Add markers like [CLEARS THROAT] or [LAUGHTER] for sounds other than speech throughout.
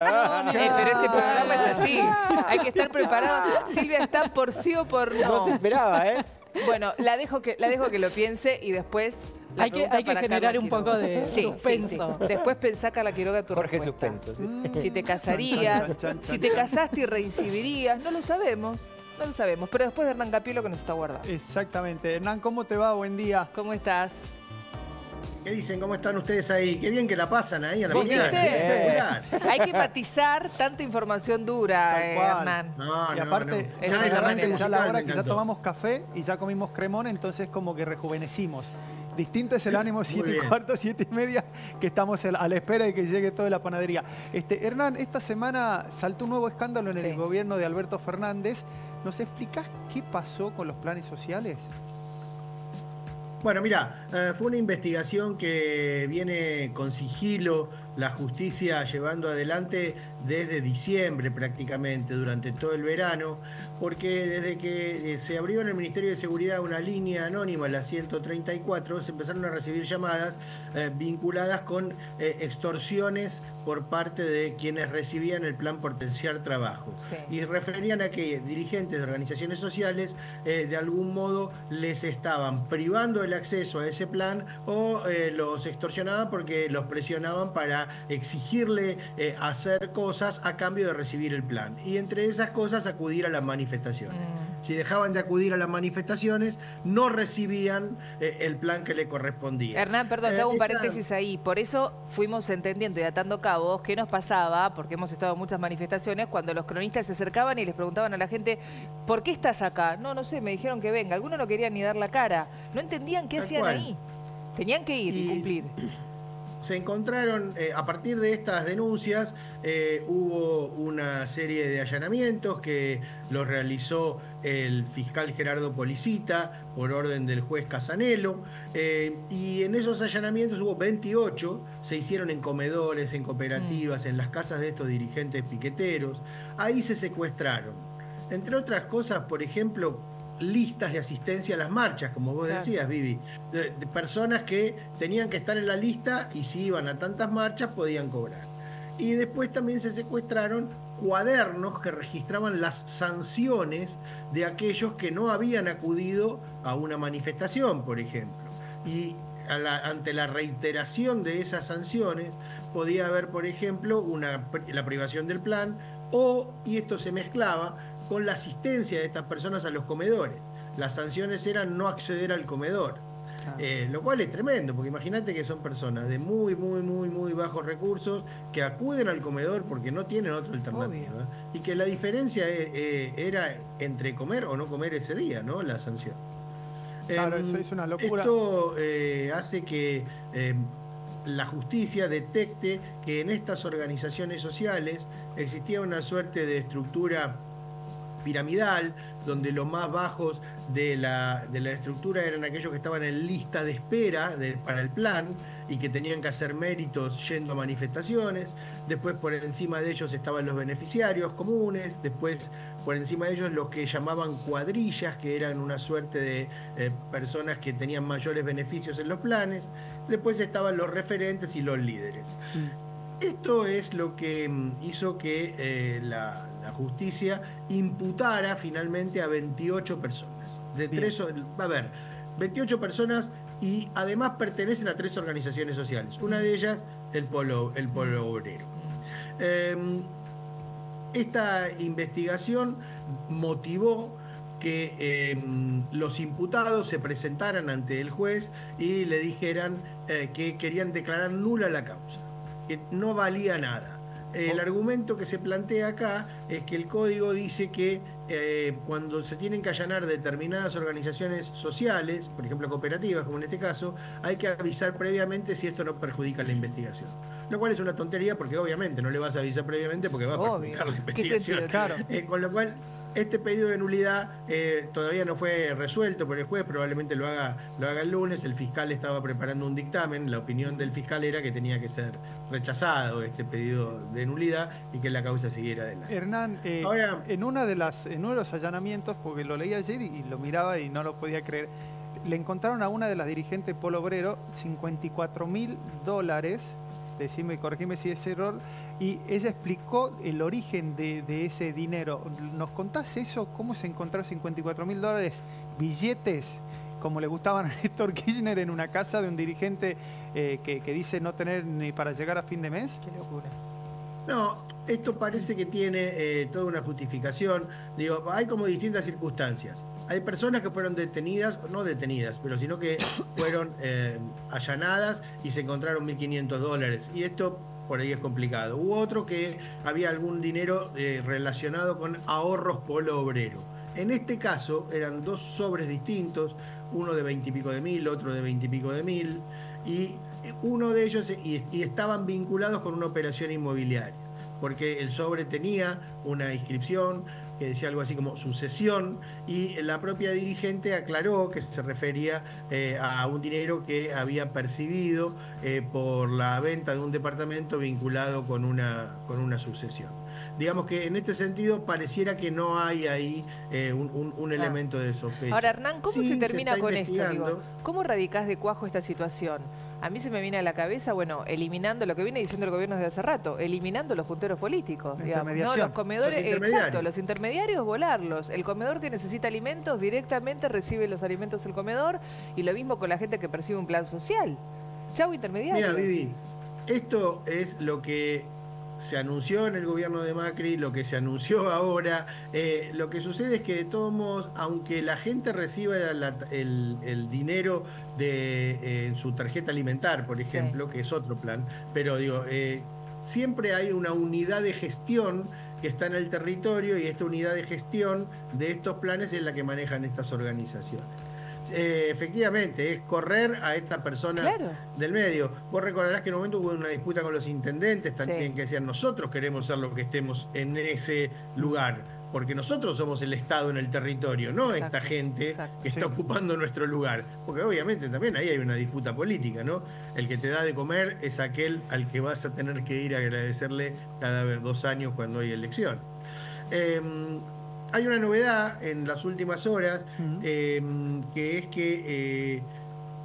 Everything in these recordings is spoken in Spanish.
Eh, pero este programa es así. [LAUGHS] Hay que estar preparado. Silvia está por sí o por No se no. esperaba, ¿eh? Bueno, la dejo que, la dejo que lo piense y después. la Hay que- hay que generar Carla un Quiroga. poco de Sí, sí, suspenso. sí. Después pensá, Carla Quiroga, tu Jorge respuesta. Suspenso. ¿sí? Si te casarías, Chan, chan, chan, si te casaste y reincidirías, no lo sabemos. No lo sabemos. Pero después de Hernán Capilo que nos está guardando. Exactamente. Hernán, ¿cómo te va? Buen día. ¿Cómo estás? ¿Qué dicen? ¿Cómo están ustedes ahí? Qué bien que la pasan ahí a la ¿Vos mañana. viste? Espectacular. Hay que matizar tanta información dura, eh. Hernán. No, y no, aparte, no. Que ya la hora que ya tomamos café y ya comimos cremón, entonces como que rejuvenecimos. Distinto es el ánimo 7 y cuarto, 7 y media, que estamos a la espera de que llegue toda la panadería. Este, Hernán, esta semana saltó un nuevo escándalo en Sí. el gobierno de Alberto Fernández. ¿Nos explicás qué pasó con los planes sociales? Bueno, mira, eh, fue una investigación que viene con sigilo la justicia llevando adelante desde diciembre prácticamente, durante todo el verano, porque desde que eh, se abrió en el Ministerio de Seguridad una línea anónima, la 134, se empezaron a recibir llamadas eh, vinculadas con eh, extorsiones por parte de quienes recibían el plan potenciar trabajo. Sí. Y referían a que dirigentes de organizaciones sociales eh, de algún modo les estaban privando el acceso a ese plan o los extorsionaban porque los presionaban para exigirle hacer cosas a cambio de recibir el plan. Y entre esas cosas acudir a las manifestaciones. Mm. Si dejaban de acudir a las manifestaciones, no recibían eh, el plan que le correspondía. Hernán, perdón, te Eh, hago un esta- paréntesis ahí. Por eso fuimos entendiendo y atando cabos qué nos pasaba, porque hemos estado en muchas manifestaciones, cuando los cronistas se acercaban y les preguntaban a la gente, ¿por qué estás acá? No, no sé, me dijeron que venga. Algunos no querían ni dar la cara. No entendían qué Tal hacían cual. ahí. Tenían que ir y, Y- cumplir. [CLEARS THROAT] se encontraron, eh, a partir de estas denuncias, eh, hubo una serie de allanamientos que los realizó el fiscal Gerardo Policita por orden del juez Casanelo, eh, y en esos allanamientos hubo 28, se hicieron en comedores, en cooperativas, en las casas de estos dirigentes piqueteros, ahí se secuestraron. Entre otras cosas, por ejemplo, listas de asistencia a las marchas, como vos decías, Vivi, de, de personas que tenían que estar en la lista y si iban a tantas marchas podían cobrar. Y después también se secuestraron cuadernos que registraban las sanciones de aquellos que no habían acudido a una manifestación, por ejemplo. Y la- ante la reiteración de esas sanciones podía haber, por ejemplo, una, la privación del plan o, y esto se mezclaba, con la asistencia de estas personas a los comedores. Las sanciones eran no acceder al comedor. Eh, lo cual es tremendo, porque imagínate que son personas de muy, muy, muy, muy bajos recursos que acuden al comedor porque no tienen otra alternativa. Y que la diferencia eh, eh, era entre comer o no comer ese día, ¿no? La sanción. Claro, Em, eso es una locura. Esto hace que em, la justicia detecte que en estas organizaciones sociales existía una suerte de estructura piramidal, donde los más bajos de la, de la estructura eran aquellos que estaban en lista de espera de- para el plan y que tenían que hacer méritos yendo a manifestaciones. Después por encima de ellos estaban los beneficiarios comunes, después por encima de ellos los que llamaban cuadrillas, que eran una suerte de eh, personas que tenían mayores beneficios en los planes. Después estaban los referentes y los líderes. Esto es lo que mm, hizo que eh, la, la justicia imputara finalmente a 28 personas. De tres, a haber 28 personas y además pertenecen a tres organizaciones sociales. Una de ellas, el Polo, el polo Obrero. Eh, esta investigación motivó que eh, los imputados se presentaran ante el juez y le dijeran eh, que querían declarar nula la causa, que no valía nada. El argumento que se plantea acá es que el código dice que eh, cuando se tienen que allanar determinadas organizaciones sociales, por ejemplo cooperativas como en este caso, hay que avisar previamente si esto no perjudica la investigación. Lo cual es una tontería porque obviamente no le vas a avisar previamente porque va a Obvio. perjudicar la ¿Qué investigación. sentido Claro. Eh, con lo cual, este pedido de nulidad eh, todavía no fue resuelto por el juez, probablemente lo haga, lo haga el lunes. El fiscal estaba preparando un dictamen. La opinión del fiscal era que tenía que ser rechazado este pedido de nulidad y que la causa siguiera adelante. Hernán, eh, Ahora- en, una de las, en uno de los allanamientos, porque lo leí ayer y, y lo miraba y no lo podía creer, le encontraron a una de las dirigentes Polo Obrero 54 mil dólares decime y corregime si es error, y ella explicó el origen de, ese dinero. ¿Nos contás eso? ¿Cómo se encontró 54 mil dólares, billetes, como le gustaban a [LAUGHS] Néstor Kirchner en una casa de un dirigente eh, que, dice no tener ni para llegar a fin de mes? Qué locura. No, esto parece que tiene eh, toda una justificación. Digo, hay como distintas circunstancias. Hay personas que fueron detenidas, no detenidas, pero sino que [COUGHS] fueron eh, allanadas y se encontraron 1.500 dólares. Y esto por ahí es complicado. Hubo otro que había algún dinero eh, relacionado con ahorros polo obrero. En este caso eran dos sobres distintos, uno de 20 y pico de mil, otro de 20 y pico de mil, y uno de ellos y estaban vinculados con una operación inmobiliaria porque el sobre tenía una inscripción que decía algo así como sucesión y la propia dirigente aclaró que se refería eh, a un dinero que había percibido eh, por la venta de un departamento vinculado con una, con una sucesión. Digamos que en este sentido pareciera que no hay ahí eh, un, elemento de sospecha. Ahora, Hernán, ¿cómo se termina con esto? ¿Cómo radicás de cuajo esta situación? A mí se me viene a la cabeza, bueno, eliminando lo que viene diciendo el gobierno desde hace rato, eliminando los punteros políticos, digamos, ¿no? Los comedores, exacto, los intermediarios volarlos. El comedor que necesita alimentos directamente recibe los alimentos del comedor y lo mismo con la gente que percibe un plan social. Chau intermediario. Mira, Vivi, esto es lo que se anunció en el gobierno de Macri, lo que se anunció ahora. Eh, lo que sucede es que de todos modos, aunque la gente reciba el, dinero de, eh, en su tarjeta alimentar, por ejemplo, que es otro plan, pero digo, eh, siempre hay una unidad de gestión que está en el territorio y esta unidad de gestión de estos planes es la que manejan estas organizaciones. Eh, efectivamente, es correr a esta persona del medio. Vos recordarás que en un momento hubo una disputa con los intendentes también que decían nosotros queremos ser lo que estemos en ese lugar, porque nosotros somos el Estado en el territorio, no esta gente que está ocupando nuestro lugar. Porque obviamente también ahí hay una disputa política, ¿no? El que te da de comer es aquel al que vas a tener que ir a agradecerle cada dos años cuando hay elección. Em, hay una novedad en las últimas horas, em, que es que eh,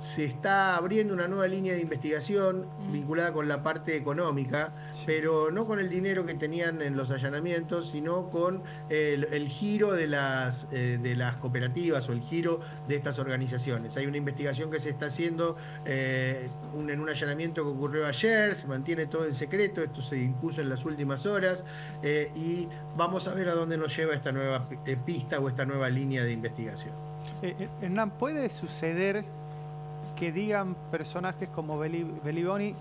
se está abriendo una nueva línea de investigación mm. vinculada con la parte económica, pero no con el dinero que tenían en los allanamientos, sino con el, giro de las, eh, de las cooperativas o el giro de estas organizaciones. Hay una investigación que se está haciendo eh, en un allanamiento que ocurrió ayer, se mantiene todo en secreto, esto se impuso en las últimas horas eh, y vamos a ver a dónde nos lleva esta nueva pista o esta nueva línea de investigación. Hernán, ¿puede suceder que digan personajes como Beliboni,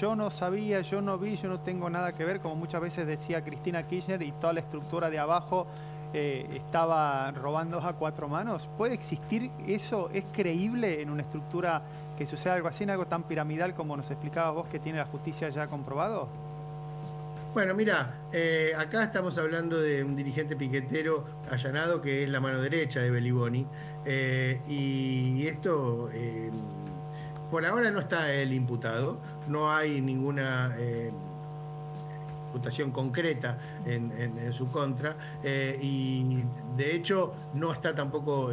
yo no sabía, yo no vi, yo no tengo nada que ver, como muchas veces decía Cristina Kirchner y toda la estructura de abajo eh, estaba robando a cuatro manos. ¿Puede existir eso? ¿Es creíble en una estructura que suceda algo así, en algo tan piramidal como nos explicabas vos que tiene la justicia ya comprobado? Bueno, mira, eh, acá estamos hablando de un dirigente piquetero allanado que es la mano derecha de Beliboni. Eh, y esto, eh, por ahora no está el imputado, no hay ninguna imputación concreta en, su contra y de hecho no está tampoco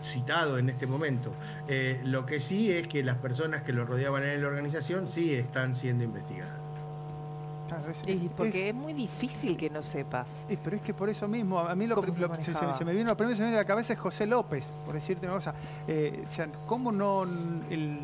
citado en este momento. lo que sí es que las personas que lo rodeaban en la organización sí están siendo investigadas porque es, muy difícil que no sepas. pero es que por eso mismo, a mí lo, se, se, me vino, lo primero que se me viene a la cabeza es José López, por decirte una cosa. Eh, o sea, ¿cómo no el,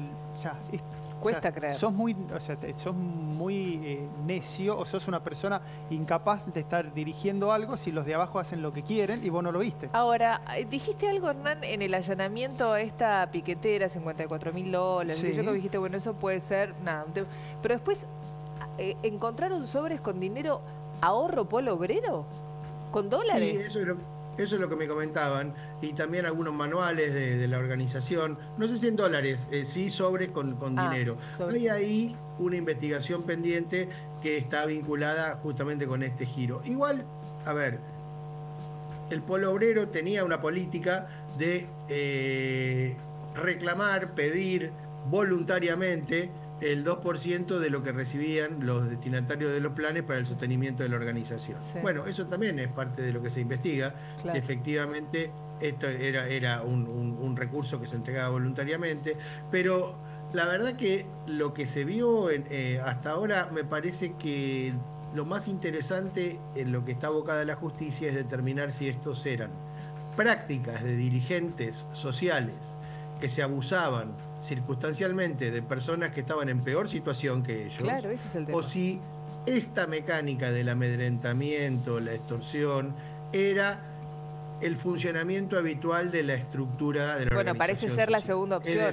Cuesta creer. Sos muy, o sea, sos muy eh, necio o sos una persona incapaz de estar dirigiendo algo si los de abajo hacen lo que quieren y vos no lo viste. Ahora, eh, dijiste algo, Hernán, en el allanamiento a esta piquetera, 54 mil dólares. Yo que dijiste, bueno, eso puede ser, nada. Pero después eh, ¿encontraron sobres con dinero ahorro polo obrero? ¿Con dólares? Sí, eso es, lo, que me comentaban. Y también algunos manuales de, la organización. No sé si en dólares, eh, sí sobres con, ah, dinero. Hay ahí una investigación pendiente que está vinculada justamente con este giro. Igual, a ver, el polo obrero tenía una política de eh, reclamar, pedir voluntariamente el 2% de lo que recibían los destinatarios de los planes para el sostenimiento de la organización. Bueno, eso también es parte de lo que se investiga. efectivamente esto era, era un, recurso que se entregaba voluntariamente, pero La verdad que lo que se vio eh, hasta ahora me parece que lo más interesante en lo que está abocada la justicia es determinar si estos eran prácticas de dirigentes sociales que se abusaban circunstancialmente de personas que estaban en peor situación que ellos. Claro, ese es el tema. O si esta mecánica del amedrentamiento, la extorsión, era el funcionamiento habitual de la estructura de la Bueno, parece ser la segunda opción,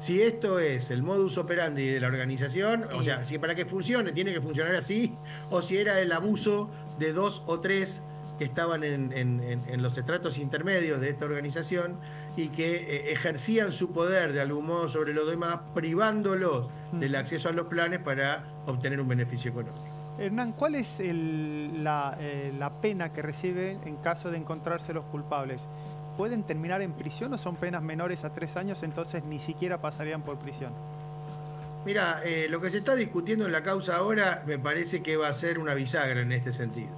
Si esto es el modus operandi de la organización, o sea, si para que funcione tiene que funcionar así, o si era el abuso de dos o tres que estaban en, los estratos intermedios de esta organización y que eh, ejercían su poder de algún modo sobre los demás, privándolos del acceso a los planes para obtener un beneficio económico. Hernán, ¿cuál es la, eh, la, pena que reciben en caso de encontrarse los culpables? ¿Pueden terminar en prisión o son penas menores a tres años, entonces ni siquiera pasarían por prisión? Mira, eh, lo que se está discutiendo en la causa ahora me parece que va a ser una bisagra en este sentido.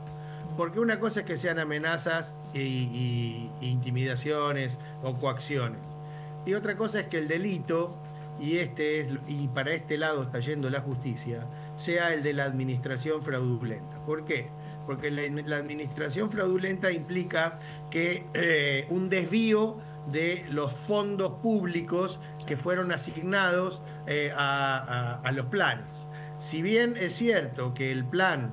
Porque una cosa es que sean amenazas y, intimidaciones o coacciones. Y otra cosa es que el delito, y, este es, y para este lado está yendo la justicia, sea el de la administración fraudulenta. ¿Por qué? Porque la, administración fraudulenta implica que eh, un desvío de los fondos públicos que fueron asignados eh, a los planes. Si bien es cierto que el plan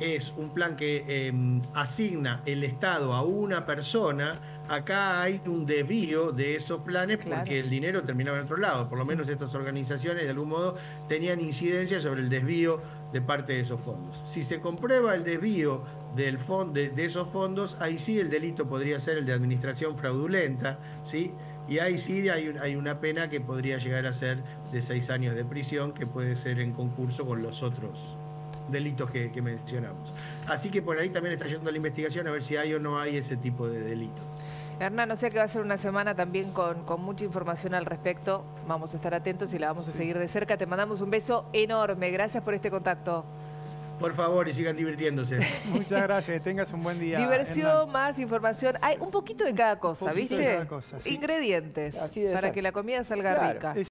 es un plan que em, asigna el Estado a una persona, acá hay un desvío de esos planes porque el dinero terminaba en otro lado. Por lo menos estas organizaciones de algún modo tenían incidencia sobre el desvío de parte de esos fondos. Si se comprueba el desvío del de, de, esos fondos, ahí sí el delito podría ser el de administración fraudulenta, ¿sí? Y ahí sí hay, hay una pena que podría llegar a ser de seis años de prisión, que puede ser en concurso con los otros delitos que, mencionamos. Así que por ahí también está yendo la investigación a ver si hay o no hay ese tipo de delito. Hernán, o sea que va a ser una semana también con, con, mucha información al respecto. Vamos a estar atentos y la vamos a seguir de cerca. Te mandamos un beso enorme. Gracias por este contacto. Por favor, y sigan divirtiéndose. [LAUGHS] Muchas gracias, tengas un buen día. Diversión, más información. Hay un poquito de cada cosa, ¿viste? De cada cosa, Ingredientes para que la comida salga rica.